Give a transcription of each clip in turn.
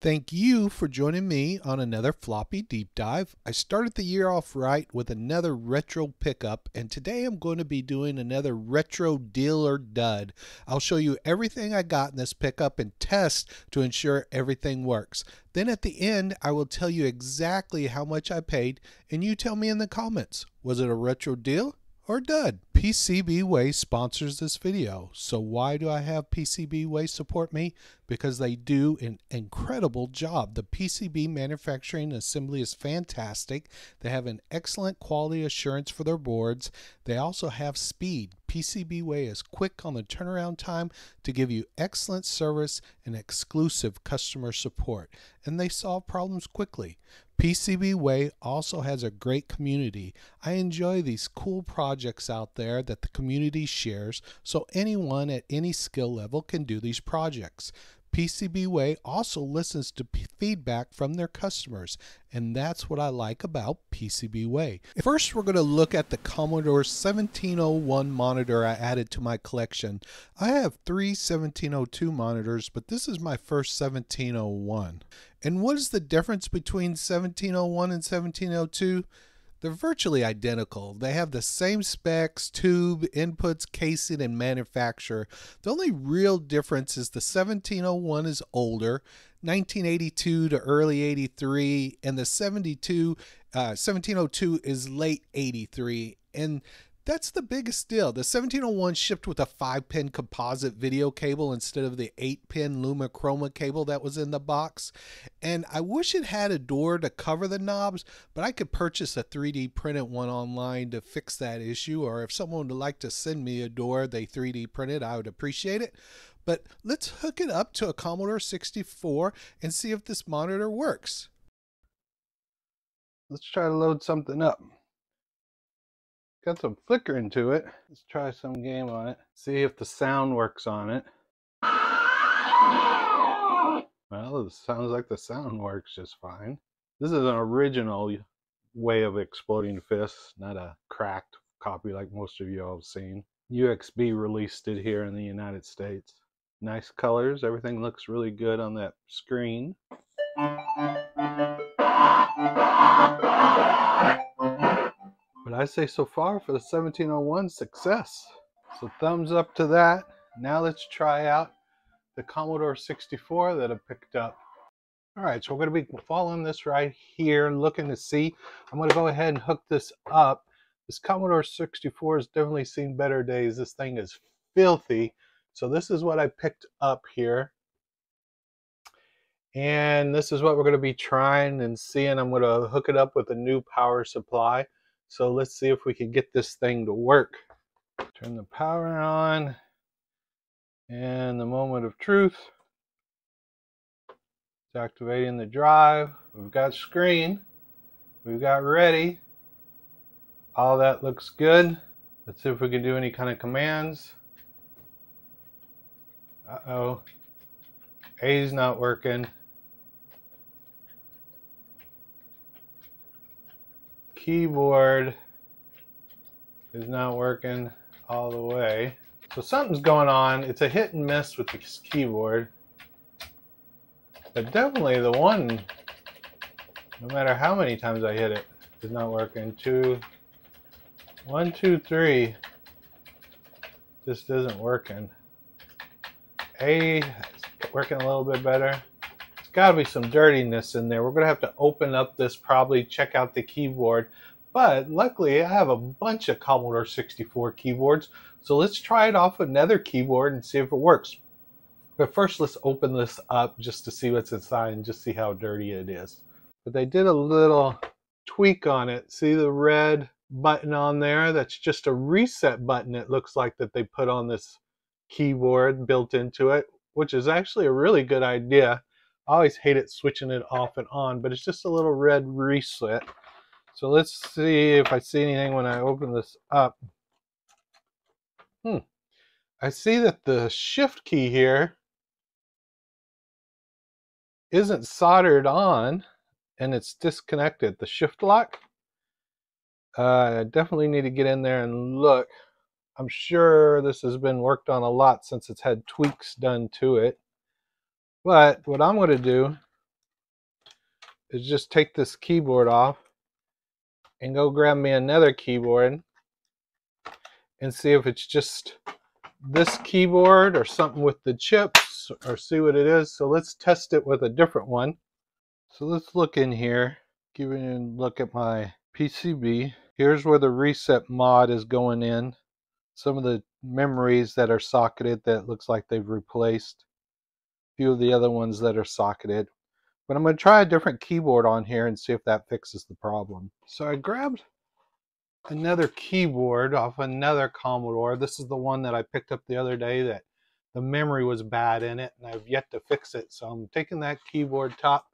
Thank you for joining me on another floppy deep dive. I started the year off right with another retro pickup, and today I'm going to be doing another retro deal or dud. I'll show you everything I got in this pickup and test to ensure everything works. Then at the end, I will tell you exactly how much I paid, and you tell me in the comments was it a retro deal or dud. PCBWay sponsors this video. So why do I have PCBWay support me? Because they do an incredible job. The PCB manufacturing assembly is fantastic. They have an excellent quality assurance for their boards. They also have speed. PCBWay is quick on the turnaround time to give you excellent service and exclusive customer support. And they solve problems quickly. PCBWay also has a great community. I enjoy these cool projects out there that the community shares so anyone at any skill level can do these projects. PCBWay also listens to feedback from their customers, and that's what I like about PCBWay. First, we're going to look at the Commodore 1701 monitor I added to my collection. I have three 1702 monitors, but this is my first 1701. And what is the difference between 1701 and 1702? They're virtually identical. They have the same specs, tube, inputs, casing, and manufacturer. The only real difference is the 1701 is older, 1982 to early 83, and the 72, uh, 1702 is late 83. And that's the biggest deal. The 1701 shipped with a 5 pin composite video cable instead of the 8 pin Luma Chroma cable that was in the box. And I wish it had a door to cover the knobs, but I could purchase a 3D printed one online to fix that issue. Or if someone would like to send me a door they 3D printed, I would appreciate it. But let's hook it up to a Commodore 64 and see if this monitor works. Let's try to load something up. Got some flickering to it. Let's try some game on it. See if the sound works on it. Well, it sounds like the sound works just fine. This is an original way of exploding fists, not a cracked copy like most of you all have seen. UXB released it here in the United States. Nice colors. Everything looks really good on that screen. I say so far for the 1701 success. So thumbs up to that. Now let's try out the Commodore 64 that I picked up. All right, so we're going to be following this right here, looking to see. I'm going to go ahead and hook this up. This Commodore 64 has definitely seen better days. This thing is filthy. So this is what I picked up here. And this is what we're going to be trying and seeing. I'm going to hook it up with a new power supply. So let's see if we can get this thing to work. Turn the power on. And the moment of truth. It's activating the drive. We've got screen. We've got ready. All that looks good. Let's see if we can do any kind of commands. Uh-oh. A's not working. Keyboard is not working all the way. So something's going on. It's a hit and miss with this keyboard. But definitely the one, no matter how many times I hit it, is not working. Two, one, two, three. Just isn't working. A working a little bit better got to be some dirtiness in there. We're going to have to open up this, probably check out the keyboard. But luckily, I have a bunch of Commodore 64 keyboards. So let's try it off another keyboard and see if it works. But first, let's open this up just to see what's inside and just see how dirty it is. But they did a little tweak on it. See the red button on there? That's just a reset button it looks like that they put on this keyboard built into it, which is actually a really good idea. I always hate it switching it off and on, but it's just a little red reset. So let's see if I see anything when I open this up. Hmm. I see that the shift key here isn't soldered on and it's disconnected. The shift lock. Uh, I definitely need to get in there and look. I'm sure this has been worked on a lot since it's had tweaks done to it. But what I'm going to do is just take this keyboard off and go grab me another keyboard and see if it's just this keyboard or something with the chips or see what it is. So let's test it with a different one. So let's look in here, give it a look at my PCB. Here's where the reset mod is going in. Some of the memories that are socketed that looks like they've replaced. Few of the other ones that are socketed. But I'm going to try a different keyboard on here and see if that fixes the problem. So I grabbed another keyboard off another Commodore. This is the one that I picked up the other day that the memory was bad in it and I've yet to fix it. So I'm taking that keyboard top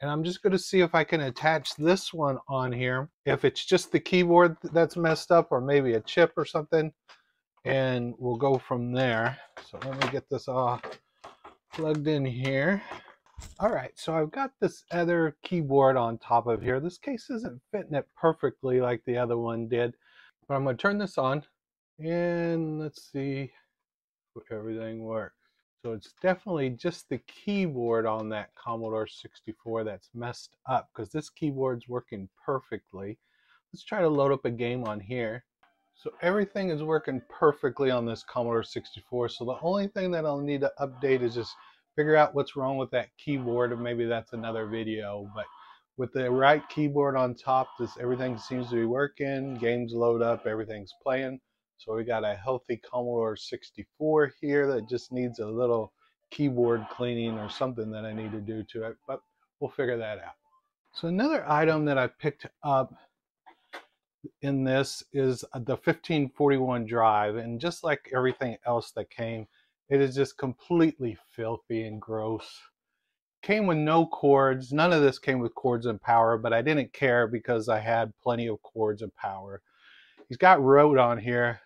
and I'm just going to see if I can attach this one on here. If it's just the keyboard that's messed up or maybe a chip or something and we'll go from there. So let me get this all plugged in here. All right, so I've got this other keyboard on top of here. This case isn't fitting it perfectly like the other one did, but I'm going to turn this on and let's see if everything works. So it's definitely just the keyboard on that Commodore 64 that's messed up because this keyboard's working perfectly. Let's try to load up a game on here. So everything is working perfectly on this Commodore 64. So the only thing that I'll need to update is just figure out what's wrong with that keyboard and maybe that's another video. But with the right keyboard on top this everything seems to be working games load up everything's playing. So we got a healthy Commodore 64 here that just needs a little keyboard cleaning or something that I need to do to it but we'll figure that out. So another item that I picked up in this is uh, the 1541 drive and just like everything else that came it is just completely filthy and gross. Came with no cords. None of this came with cords and power, but I didn't care because I had plenty of cords and power. He's got wrote on here,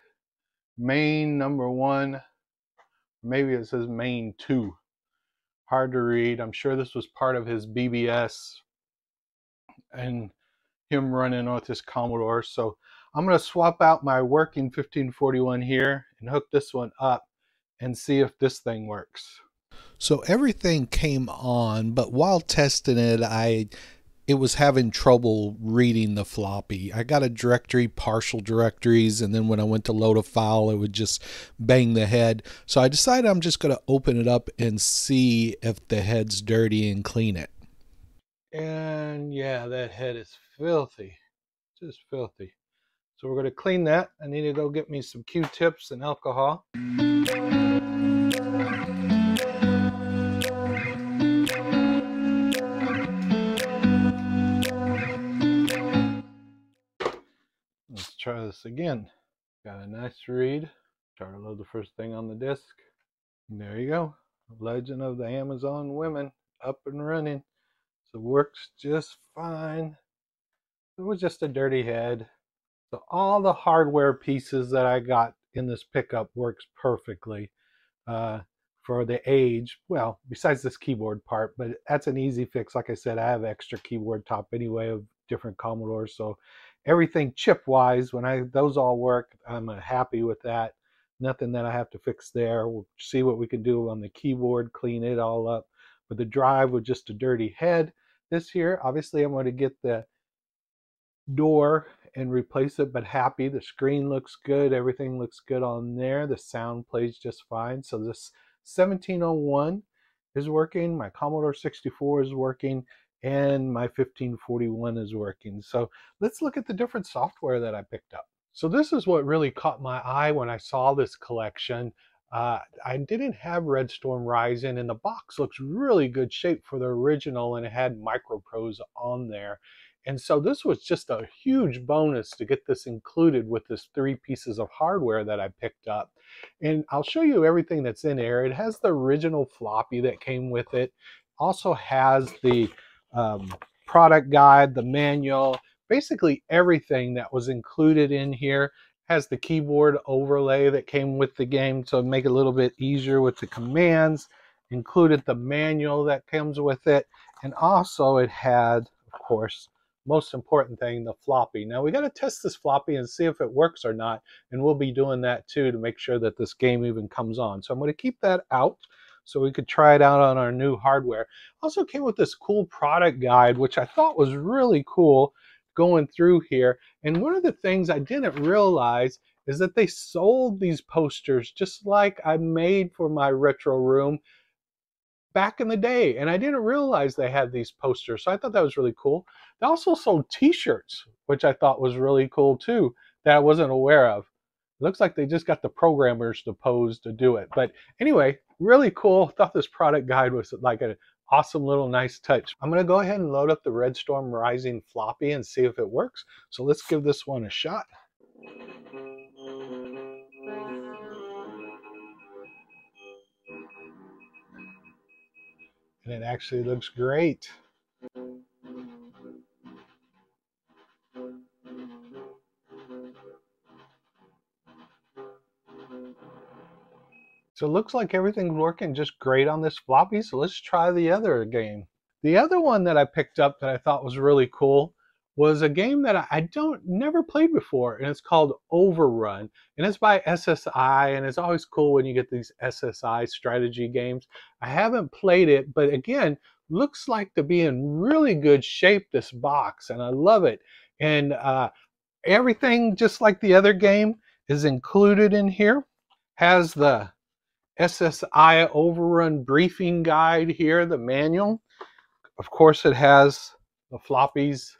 main number one. Maybe it says main two. Hard to read. I'm sure this was part of his BBS and him running with his Commodore. So I'm going to swap out my working 1541 here and hook this one up and see if this thing works. So everything came on, but while testing it, I it was having trouble reading the floppy. I got a directory, partial directories, and then when I went to load a file, it would just bang the head. So I decided I'm just going to open it up and see if the head's dirty and clean it. And yeah, that head is filthy, just filthy. So we're going to clean that. I need to go get me some Q-tips and alcohol. Let's try this again. Got a nice read. Try to load the first thing on the disk. And there you go. Legend of the Amazon Women up and running. So works just fine. It was just a dirty head. So all the hardware pieces that I got in this pickup works perfectly uh, for the age. Well, besides this keyboard part, but that's an easy fix. Like I said, I have extra keyboard top anyway of different Commodores. So everything chip wise, when I those all work, I'm uh, happy with that. Nothing that I have to fix there. We'll see what we can do on the keyboard, clean it all up. But the drive with just a dirty head. This here, obviously I'm going to get the door and replace it, but happy. The screen looks good. Everything looks good on there. The sound plays just fine. So this 1701 is working. My Commodore 64 is working and my 1541 is working. So let's look at the different software that I picked up. So this is what really caught my eye when I saw this collection. Uh, I didn't have Red Storm Rising and the box looks really good shape for the original and it had MicroProse on there. And so this was just a huge bonus to get this included with this three pieces of hardware that I picked up. And I'll show you everything that's in there. It has the original floppy that came with it. Also has the um, product guide, the manual, basically everything that was included in here has the keyboard overlay that came with the game to make it a little bit easier with the commands included the manual that comes with it and also it had of course most important thing the floppy now we got to test this floppy and see if it works or not and we'll be doing that too to make sure that this game even comes on so i'm going to keep that out so we could try it out on our new hardware. Also came with this cool product guide, which I thought was really cool going through here. And one of the things I didn't realize is that they sold these posters just like I made for my retro room back in the day. And I didn't realize they had these posters. So I thought that was really cool. They also sold t-shirts, which I thought was really cool too, that I wasn't aware of. It looks like they just got the programmers to pose to do it. But anyway, really cool. Thought this product guide was like an awesome little nice touch. I'm to go ahead and load up the Red Storm Rising floppy and see if it works. So let's give this one a shot. And it actually looks great. So it looks like everything's working just great on this floppy. So let's try the other game. The other one that I picked up that I thought was really cool was a game that I don't never played before, and it's called Overrun, and it's by SSI, and it's always cool when you get these SSI strategy games. I haven't played it, but again, looks like to be in really good shape. This box, and I love it, and uh, everything just like the other game is included in here. Has the SSI Overrun briefing guide here, the manual. Of course, it has the floppies,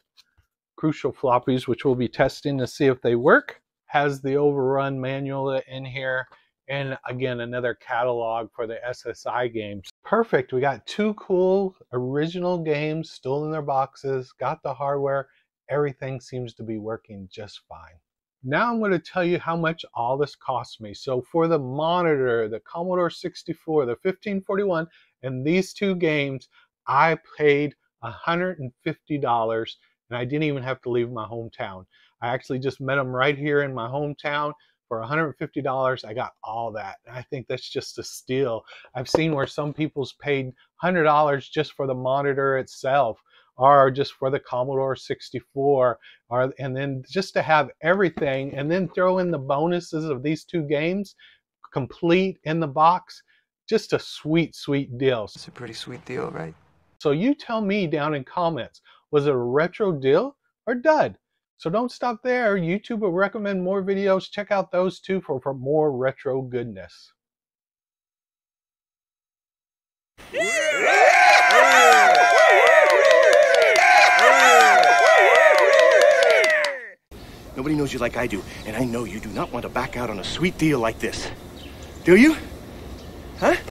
crucial floppies, which we'll be testing to see if they work. Has the Overrun manual in here. And again, another catalog for the SSI games. Perfect. We got two cool original games still in their boxes, got the hardware. Everything seems to be working just fine. Now I'm going to tell you how much all this cost me. So for the monitor, the Commodore 64, the 1541, and these two games, I paid $150 and I didn't even have to leave my hometown. I actually just met them right here in my hometown for $150 i got all that and i think that's just a steal i've seen where some people's paid $100 just for the monitor itself are just for the Commodore 64, or, and then just to have everything, and then throw in the bonuses of these two games complete in the box, just a sweet, sweet deal. It's a pretty sweet deal, right? So you tell me down in comments, was it a retro deal or dud? So don't stop there. YouTube will recommend more videos. Check out those two for, for more retro goodness. Nobody knows you like I do, and I know you do not want to back out on a sweet deal like this. Do you? Huh?